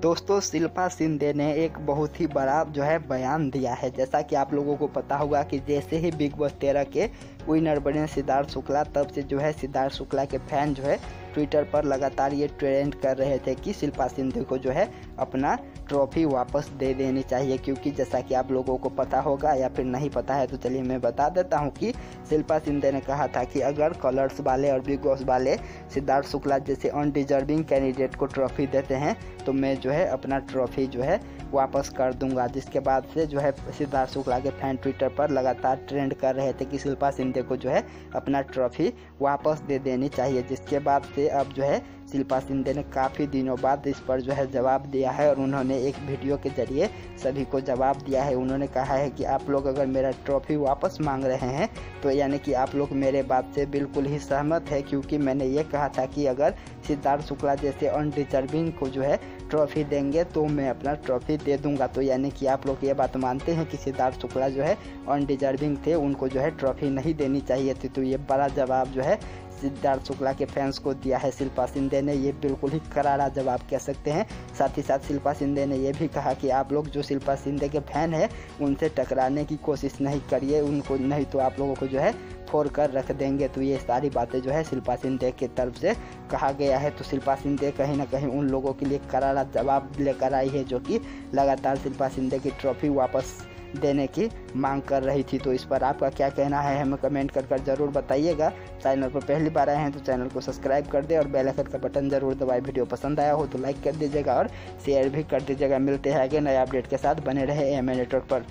दोस्तों, शिल्पा शिंदे ने एक बहुत ही बड़ा जो है बयान दिया है। जैसा कि आप लोगों को पता होगा कि जैसे ही बिग बॉस तेरह के विनर बने सिद्धार्थ शुक्ला, तब से जो है सिद्धार्थ शुक्ला के फ़ैन जो है ट्विटर पर लगातार ये ट्रेंड कर रहे थे कि शिल्पा सिंधु को जो है अपना ट्रॉफी वापस दे देनी चाहिए, क्योंकि जैसा कि आप लोगों को पता होगा या फिर नहीं पता है तो चलिए मैं बता देता हूँ कि शिल्पा सिंधे ने कहा था कि अगर कलर्स वाले और बिग बॉस वाले सिद्धार्थ शुक्ला जैसे अनडिजर्विंग कैंडिडेट को ट्रॉफी देते हैं तो मैं जो है अपना ट्रॉफी जो है वापस कर दूँगा। जिसके बाद से जो है सिद्धार्थ शुक्ला के फ़ैन ट्विटर पर लगातार ट्रेंड कर रहे थे कि शिल्पा शिंदे को जो है अपना ट्रॉफी वापस दे देनी चाहिए। जिसके बाद से अब जो है शिल्पा सिंधे ने काफ़ी दिनों बाद इस पर जो है जवाब दिया है और उन्होंने एक वीडियो के ज़रिए सभी को जवाब दिया है। उन्होंने कहा है कि आप लोग अगर मेरा ट्रॉफी वापस मांग रहे हैं तो यानी कि आप लोग मेरे बात से बिल्कुल ही सहमत है, क्योंकि मैंने ये कहा था कि अगर सिद्धार्थ शुक्ला जैसे अनडिजर्विंग को जो है ट्रॉफी देंगे तो मैं अपना ट्रॉफी दे दूँगा। तो यानी कि आप लोग ये बात मानते हैं कि सिद्धार्थ शुक्ला जो है अनडिजर्विंग थे, उनको जो है ट्रॉफी नहीं देनी चाहिए थी। तो ये बड़ा जवाब जो है सिद्धार्थ शुक्ला के फैंस को दिया है शिल्पा सिंधे ने ये बिल्कुल ही करारा जवाब कह सकते हैं। साथ ही साथ शिल्पा सिंधे ने यह भी कहा कि आप लोग जो शिल्पा सिंधे के फ़ैन हैं, उनसे टकराने की कोशिश नहीं करिए, उनको नहीं तो आप लोगों को जो है फोड़ कर रख देंगे। तो ये सारी बातें जो है शिल्पा सिंधे की तरफ़ से कहा गया है। तो शिल्पा सिंधे कहीं ना कहीं उन लोगों के लिए करारा जवाब लेकर आई है, जो कि लगातार शिल्पा सिंधे की ट्रॉफी वापस देने की मांग कर रही थी। तो इस पर आपका क्या कहना है, हमें कमेंट कर कर ज़रूर बताइएगा। चैनल पर पहली बार आए हैं तो चैनल को सब्सक्राइब कर दे और बेल आइकन का बटन ज़रूर दबाए। वीडियो पसंद आया हो तो लाइक कर दीजिएगा और शेयर भी कर दीजिएगा। मिलते हैं आगे नए अपडेट के साथ। बने रहे एम नेटवर्क पर।